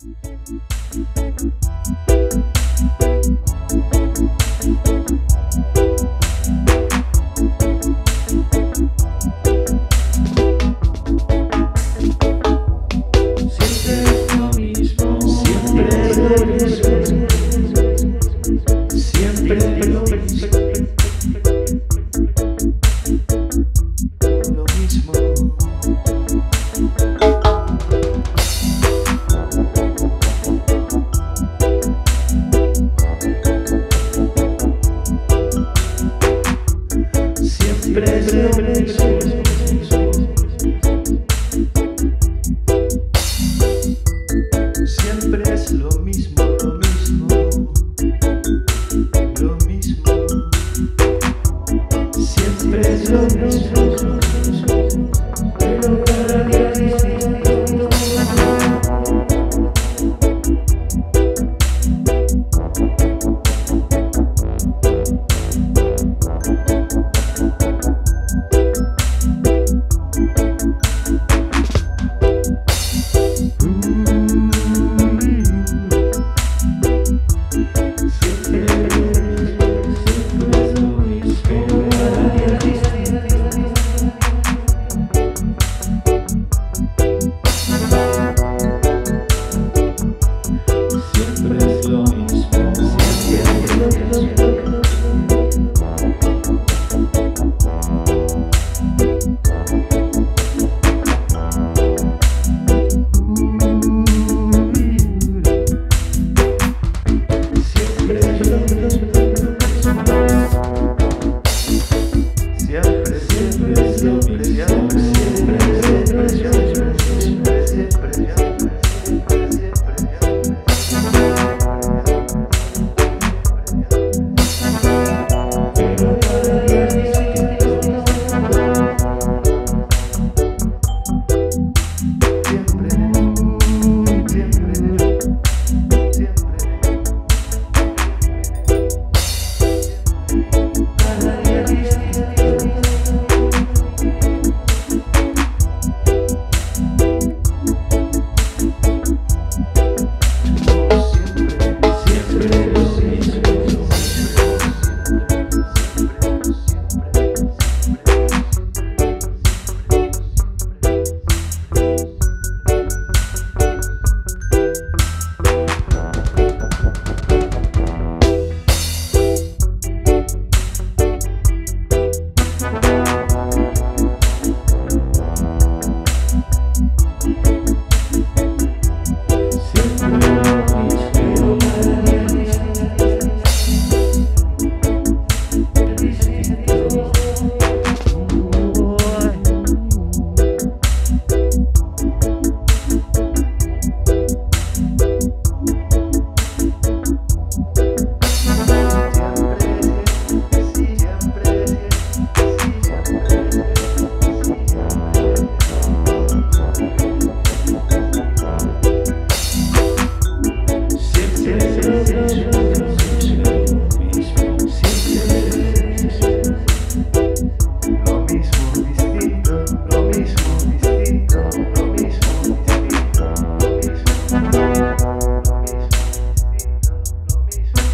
Thank you. siempre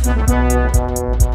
Música